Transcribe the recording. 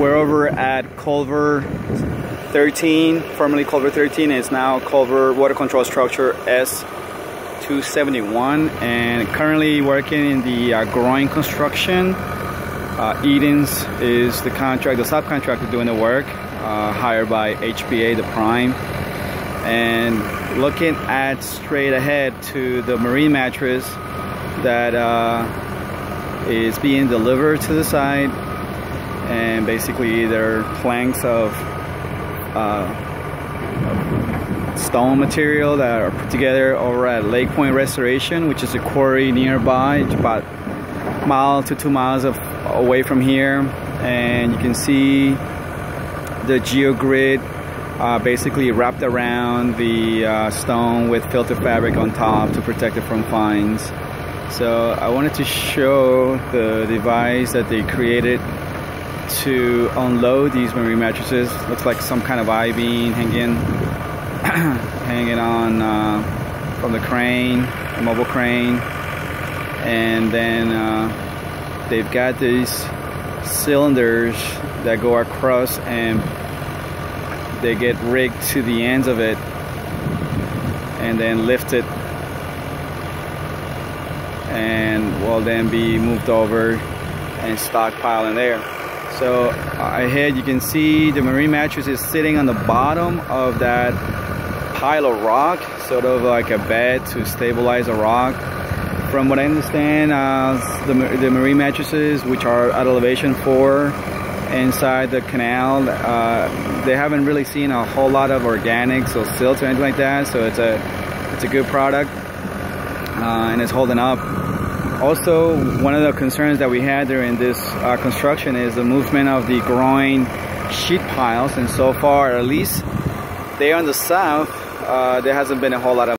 We're over at Culvert 13, formerly Culvert 13, it's now Culver Water Control Structure S271, and currently working in the uh, groin construction. Uh, Edens is the contract, the subcontractor doing the work, uh, hired by HBA, the prime. And looking at straight ahead to the marine mattress that uh, is being delivered to the side and basically they're planks of uh, stone material that are put together over at Lake Point Restoration, which is a quarry nearby. It's about a mile to two miles of, away from here, and you can see the geogrid uh, basically wrapped around the uh, stone with filter fabric on top to protect it from fines. So I wanted to show the device that they created to unload these marine mattresses. Looks like some kind of I-beam hanging, hanging on uh, from the crane, a mobile crane, and then uh, they've got these cylinders that go across and they get rigged to the ends of it and then lifted and will then be moved over and stockpiled in there. So ahead you can see the marine mattress is sitting on the bottom of that pile of rock, sort of like a bed to stabilize a rock. From what I understand, uh, the, the marine mattresses, which are at elevation 4 inside the canal, uh, they haven't really seen a whole lot of organics or silt or anything like that, so it's a, it's a good product uh, and it's holding up also, one of the concerns that we had during this uh, construction is the movement of the groin sheet piles, and so far, at least there on the south, uh, there hasn't been a whole lot of